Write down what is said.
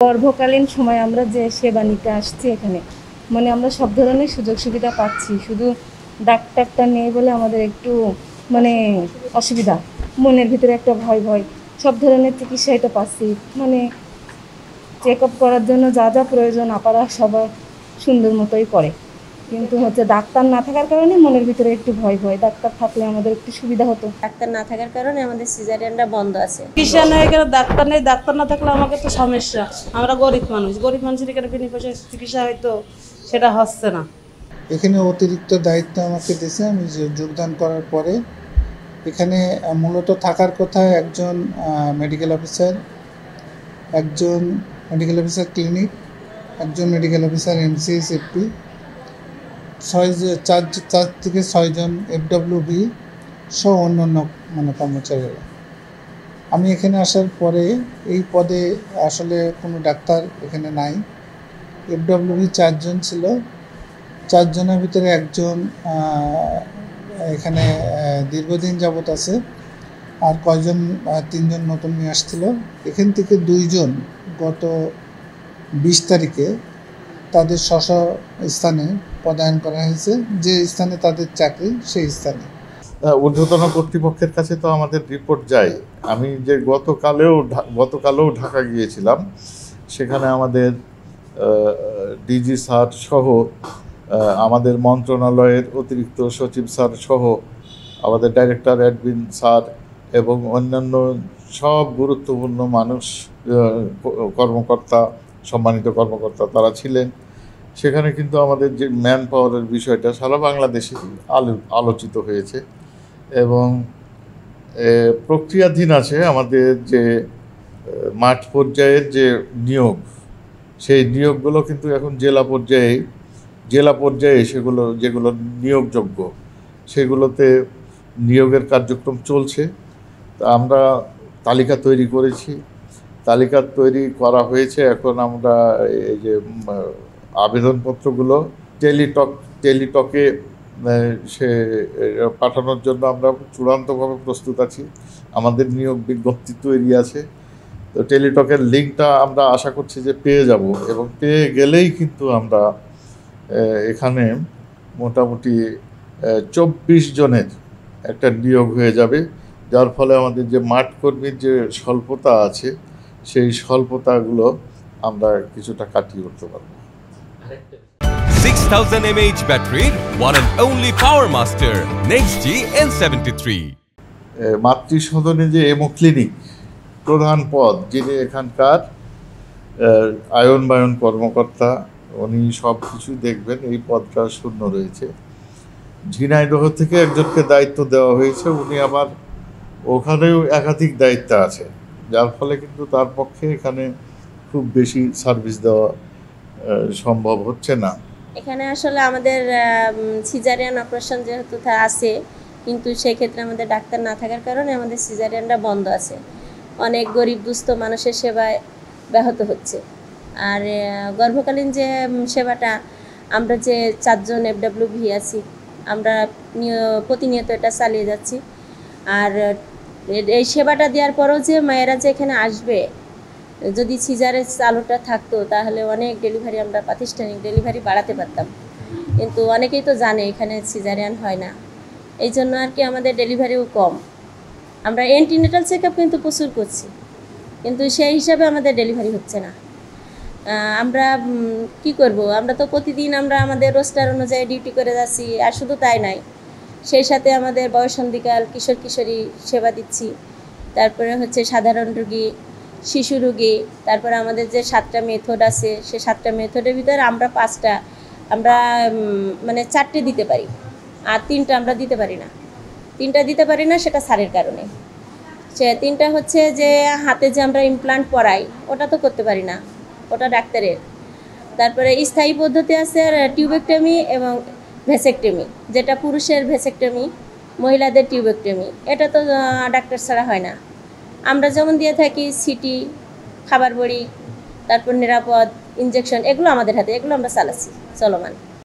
গর্ভকালীন সময় আমরা যে সেবা নিতে আসছি এখানে মানে আমরা সব ধরনের সুযোগ সুবিধা পাচ্ছি। শুধু ডাক্তারটা নেই বলে আমাদের একটু মানে অসুবিধা, মনের ভিতরে একটা ভয় ভয়, সব ধরনের চিকিৎসা এটা পাচ্ছি। মানে চেক আপ করার জন্য যা যা প্রয়োজন আপারা সবার সুন্দর মতোই করে। কিন্তু হচ্ছে ডাক্তার না থাকার কারণে মনের ভিতরে একটু ভয় ভয়। ডাক্তার থাকলে আমাদের একটু সুবিধা হতো। ডাক্তার না থাকার কারণে আমাদের সিজারিয়ানটা বন্ধ আছে। চিকিৎসা নেই এখানে ডাক্তার নেই ডাক্তার না থাকলে আমাকে তো সমস্যা। আমরা গরিব মানুষ গরিব মানুষের এখানে বিনা পয়সায় চিকিৎসা হয়তো সেটা হচ্ছে না। এখানে অতিরিক্ত দায়িত্ব আমাকে দিয়েছে আমি যে যোগদান করার পরে। এখানে মূলত থাকার কথা একজন মেডিকেল অফিসার একজন মেডিকেল অফিসার ক্লিনিক একজন মেডিকেল অফিসার এমসিএস এফপি ছয় চার চার থেকে ছয়জন এফডব্লিউবি সহ অন্যান্য মানে কর্মচারীরা। আমি এখানে আসার পরে এই পদে আসলে কোনো ডাক্তার এখানে নাই। এফডব্লিউবি চারজন ছিল। চারজনের ভিতরে একজন এখানে দীর্ঘদিন যাবৎ আছে। আর কয়জন তিনজন নতুন নিয়ে আসছিল। এখান থেকে দুইজন গত বিশ তারিখে তাদের স্ব স্থানে পদায়ন করা হয়েছে, যে স্থানে তাদের চাকরি সেই স্থানে। ঊর্ধ্বতন কর্তৃপক্ষের কাছে তো আমাদের রিপোর্ট যায়। আমি যে গতকালেও গতকালেও ঢাকা গিয়েছিলাম, সেখানে আমাদের ডিজি স্যার সহ আমাদের মন্ত্রণালয়ের অতিরিক্ত সচিব স্যার সহ, আমাদের ডাইরেক্টর অ্যাডমিন স্যার এবং অন্যান্য সব গুরুত্বপূর্ণ মানুষ কর্মকর্তা, সম্মানিত কর্মকর্তা তারা ছিলেন। সেখানে কিন্তু আমাদের যে ম্যান পাওয়ারের বিষয়টা সারা বাংলাদেশে আলো, আলোচিত হয়েছে এবং প্রক্রিয়াধীন আছে আমাদের যে মাঠ পর্যায়ের যে নিয়োগ। সেই নিয়োগগুলো কিন্তু এখন জেলা পর্যায়ে জেলা পর্যায়ে সেগুলো, যেগুলো নিয়োগযোগ্য, সেগুলোতে নিয়োগের কার্যক্রম চলছে। তা আমরা তালিকা তৈরি করেছি। তালিকা তৈরি করা হয়েছে। এখন আমরা এই যে আবেদনপত্রগুলো টেলিটক, টেলিটকে সে পাঠানোর জন্য আমরা চূড়ান্তভাবে প্রস্তুত আছি। আমাদের নিয়োগ বিজ্ঞপ্তি তৈরি আছে। তো টেলিটকের লিঙ্কটা আমরা আশা করছি যে পেয়ে যাব এবং পেয়ে গেলেই কিন্তু আমরা এখানে মোটামুটি চব্বিশ জনের একটা নিয়োগ হয়ে যাবে। যার ফলে আমাদের যে মাঠ কর্মীর যে স্বল্পতা আছে, সেই স্বল্পতাগুলো আমরা কিছুটা কাটিয়ে উঠতে পারব। 6000 mAh battery, one and only Power Master, Next G N73. এ, মাতৃসদনে যে এমো ক্লিনিক প্রধান পদ যিনি এখানকার আয়ন বায়ন কর্মকর্তা উনি সব কিছু দেখবেন এই পদটা শূন্য রয়েছে। ঝিনাইদহ থেকে একজনকে দায়িত্ব দেওয়া হয়েছে উনি আবার ওখানেও একাধিক দায়িত্ব আছে যার ফলে কিন্তু তার পক্ষে এখানে খুব বেশি সার্ভিস দেওয়া সম্ভব হচ্ছে না। এখানে আসলে আমাদের সিজারিয়ান অপারেশন যেহেতু আছে, কিন্তু সেক্ষেত্রে আমাদের ডাক্তার না থাকার কারণে আমাদের সিজারিয়ানটা বন্ধ আছে। অনেক গরিব দুস্থ মানুষের সেবায় ব্যাহত হচ্ছে। আর গর্ভকালীন যে সেবাটা, আমরা যে চারজন এফডাব্লিউ ভি আছি, আমরা নিয়- প্রতিনিয়ত এটা চালিয়ে যাচ্ছি। আর এই সেবাটা দেওয়ার পরেও যে মায়েরা যে এখানে আসবে যদি সিজারের চালুটা থাকতো, তাহলে অনেক ডেলিভারি আমরা প্রাতিষ্ঠানিক ডেলিভারি বাড়াতে পারতাম। কিন্তু অনেকেই তো জানে এখানে সিজারিয়ান হয় না। এই জন্য আর কি আমাদের ডেলিভারিও কম। আমরা এন্টিনেটাল চেক আপ কিন্তু প্রচুর করছি। কিন্তু সেই হিসাবে আমাদের ডেলিভারি হচ্ছে না। আমরা কি করব? আমরা তো প্রতিদিন আমরা আমাদের রোস্টার অনুযায়ী ডিউটি করে যাচ্ছি, আর শুধু তাই নাই সেই সাথে আমাদের বয়সন্ধিকাল কিশোর কিশোরী সেবা দিচ্ছি। তারপরে হচ্ছে সাধারণ রুগী শিশু রুগী, তারপরে আমাদের যে সাতটা মেথড আছে, সে সাতটা মেথডের ভিতরে আমরা পাঁচটা, আমরা মানে চারটে দিতে পারি। আর তিনটা আমরা দিতে পারি না। তিনটা দিতে পারি না সেটা সারের কারণে। সে তিনটা হচ্ছে যে হাতে যে আমরা ইমপ্লান্ট পরাই, ওটা তো করতে পারি না। ওটা ডাক্তারের। তারপরে স্থায়ী পদ্ধতি আছে টিউবেকটমি এবং ভেসেকটমি যেটা পুরুষের ভেসেকটমি মহিলাদের টিউবেকটমি এটা তো ডাক্তার ছাড়া হয় না। আমরা যেমন দিয়ে থাকি সিটি, খাবার বড়ি, তারপর নিরাপদ ইঞ্জেকশন এগুলো আমাদের হাতে, এগুলো আমরা চালাচ্ছি, চলমান।